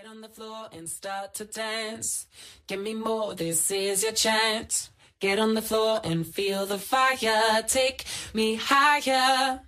Get on the floor and start to dance. Give me more, this is your chance. Get on the floor and feel the fire. Take me higher.